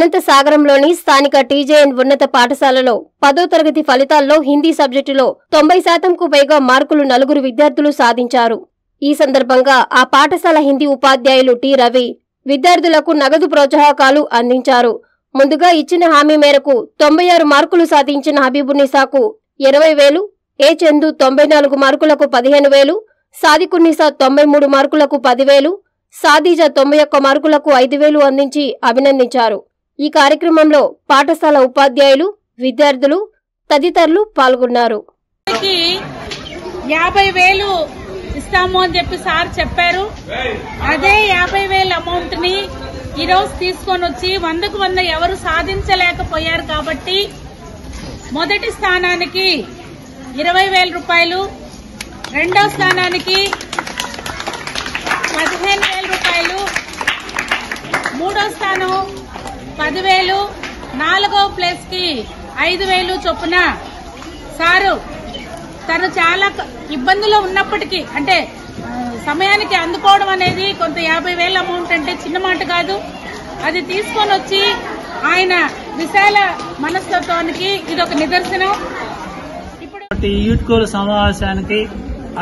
అనంతసాగరంలోని స్థానిక టీజేఎన్ ఉన్నత పాఠశాలలో పదో తరగతి ఫలితాల్లో హిందీ సబ్జెక్టులో తొంభై శాతంకు పైగా మార్కులు నలుగురు విద్యార్థులు సాధించారు. ఈ సందర్భంగా ఆ పాఠశాల హిందీ ఉపాధ్యాయులు టి రవి విద్యార్థులకు నగదు ప్రోత్సాహకాలు అందించారు. ముందుగా ఇచ్చిన హామీ మేరకు తొంభై ఆరు మార్కులు సాధించిన హబీబునిసాకు ఇరవై వేలు ఏ చందు తొంభై నాలుగు మార్కులకు పదిహేను వేలు సాదికున్నిసా తొంభై మూడు మార్కులకు పదివేలు సాదీజా తొంభై ఒక్క మార్కులకు ఐదు వేలు అందించి అభినందించారు. ఈ కార్యక్రమంలో పాఠశాల ఉపాధ్యాయులు విద్యార్థులు తదితరులు పాల్గొన్నారు. యాభై వేలు ఇస్తాము అని చెప్పి సార్ చెప్పారు. అదే యాభై వేల అమౌంట్ని ఈరోజు తీసుకొని వచ్చి వందకు వంద ఎవరు సాధించలేకపోయారు కాబట్టి మొదటి స్థానానికి ఇరవై వేల రూపాయలు రెండో స్థానానికి పదిహేను వేల రూపాయలు మూడో స్థానం పదివేలు నాలుగో ప్లేస్కి ఐదు వేలు చొప్పున. సారు తను చాలా ఇబ్బందులో ఉన్నప్పటికీ అంటే సమయానికి అందుకోవడం అనేది కొంత యాభై వేల అమౌంట్ అంటే చిన్న మాట కాదు. అది తీసుకొని వచ్చి ఆయన విశాల మనస్తత్వానికి ఇది ఒక నిదర్శనం. ఇప్పుడు యూత్ సమావేశానికి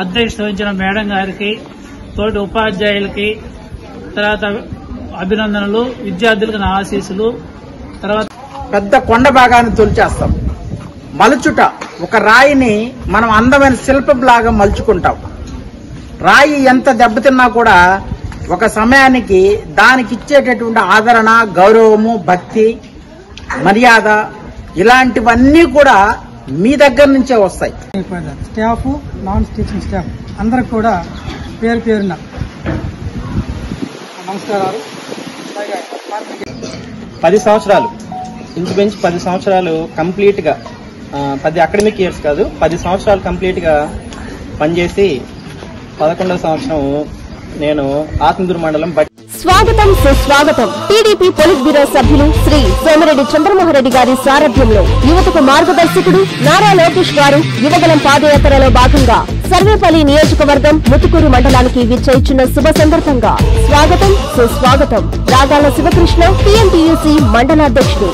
అధ్యక్షత వహించిన మేడం గారికి తోటి ఉపాధ్యాయులకి తర్వాత అభినందనలు విద్యార్థులకు నా ఆశీస్సులు. తర్వాత పెద్ద కొండ భాగాన్ని తొలిచేస్తాం. మలుచుట ఒక రాయిని మనం అందమైన శిల్పం లాగా మలుచుకుంటాం. రాయి ఎంత దెబ్బతిన్నా కూడా ఒక సమయానికి దానికి ఇచ్చేటటువంటి ఆదరణ గౌరవము భక్తి మర్యాద ఇలాంటివన్నీ కూడా మీ దగ్గర నుంచే వస్తాయి. Staff non teaching staff. అందరికి కూడా పేరు పేరున నమస్కారాలు. పది సంవత్సరాలు. ఇంచుమించు పది సంవత్సరాలు కంప్లీట్గా పది అకాడమిక్ ఇయర్స్ కాదు పది సంవత్సరాలు కంప్లీట్గా పనిచేసి పదకొండవ సంవత్సరం నేను ఆత్మదూరు మండలం బట్ స్వాగతం సుస్వాగతం. టీడీపీ పొలిట్ బ్యూరో సభ్యులు శ్రీ సోమిరెడ్డి చంద్రమోహరెడ్డి గారి సారథ్యంలో యువతకు మార్గదర్శకుడు నారా లోకేష్ గారు యువగలం పాదయాత్రలో భాగంగా సర్వేపల్లి నియోజకవర్గం ముతుకూరు మండలానికి విచ్చేయిచున్న శుభ సందర్భంగా స్వాగతం సుస్వాగతం. రాగాల శివకృష్ణ టీఎంటీయూసీ మండలాధ్యక్షుడు.